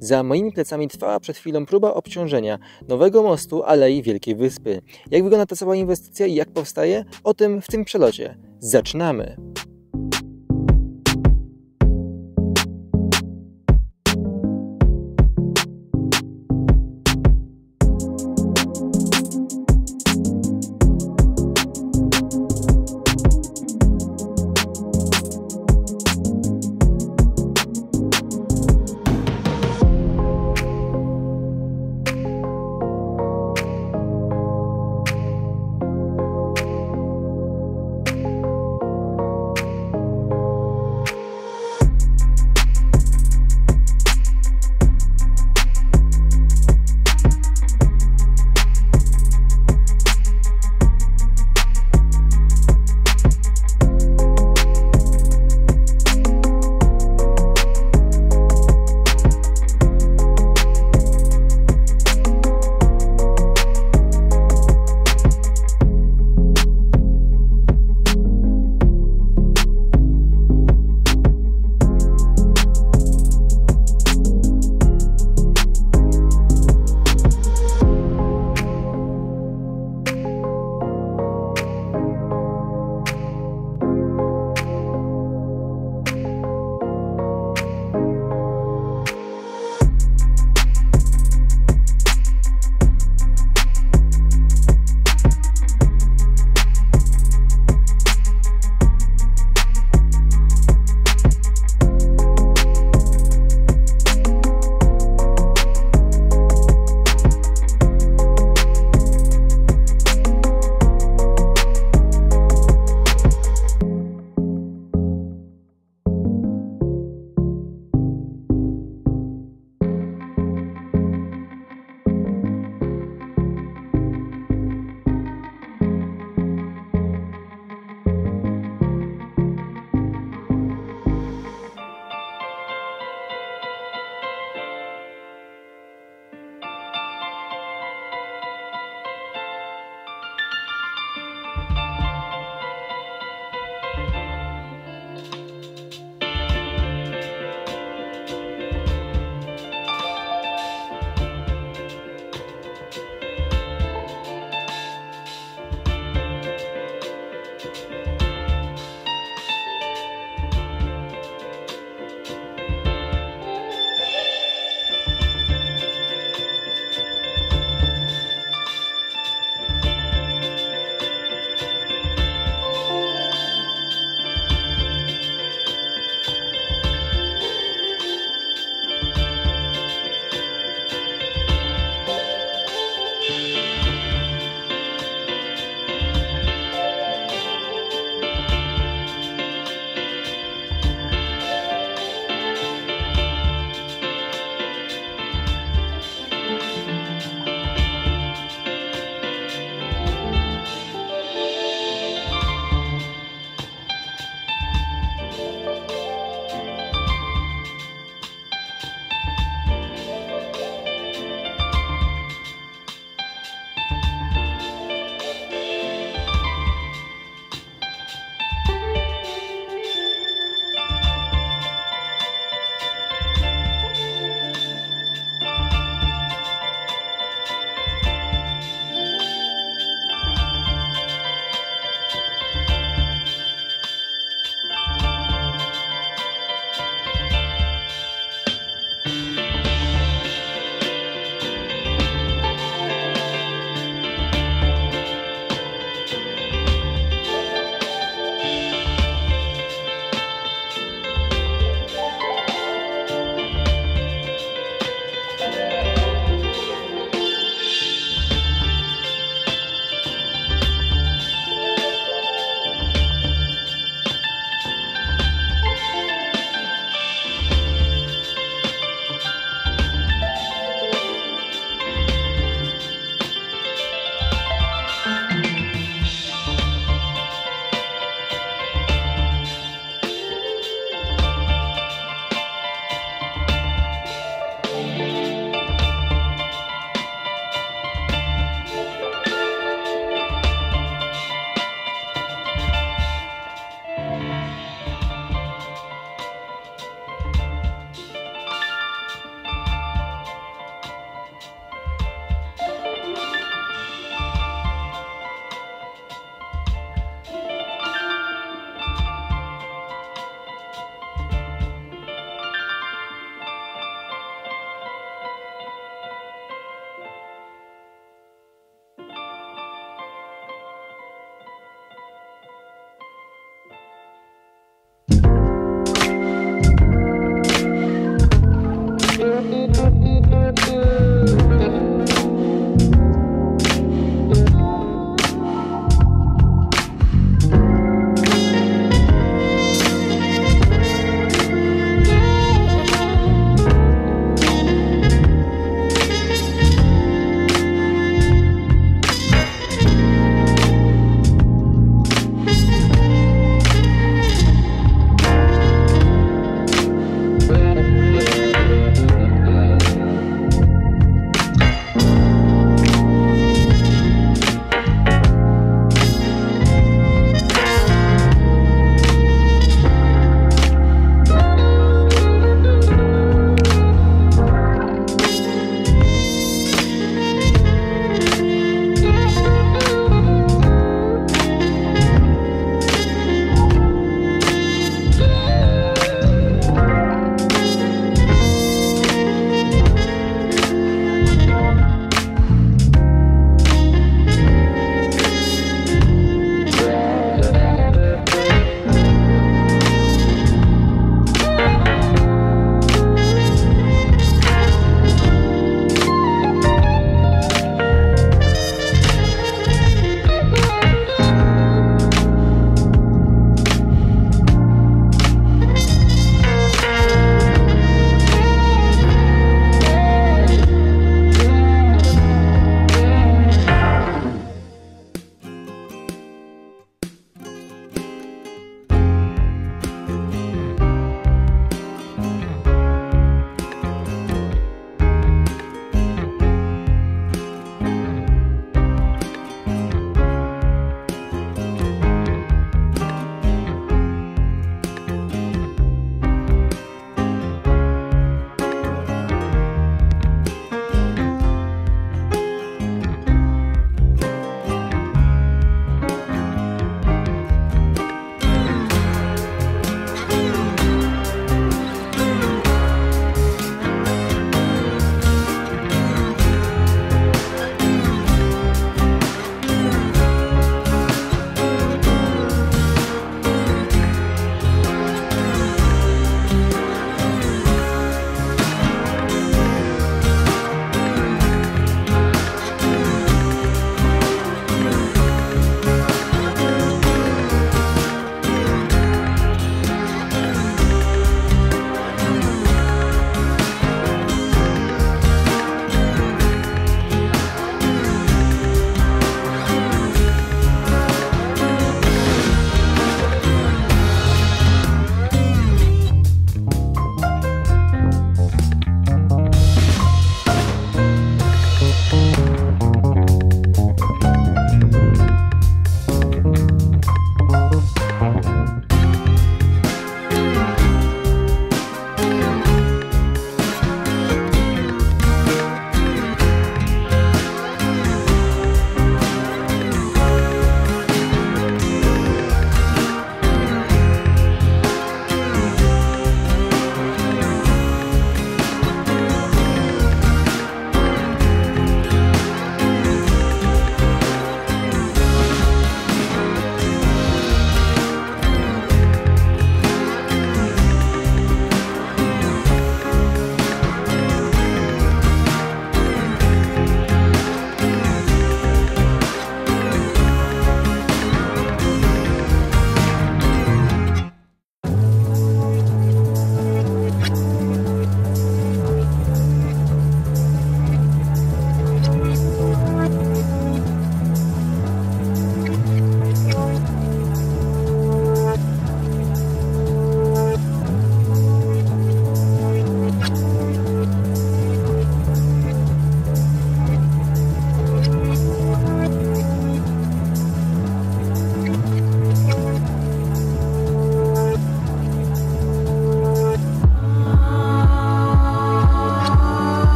Za moimi plecami trwała przed chwilą próba obciążenia nowego mostu Alei Wielkiej Wyspy. Jak wygląda ta cała inwestycja i jak powstaje? O tym w tym przelocie. Zaczynamy!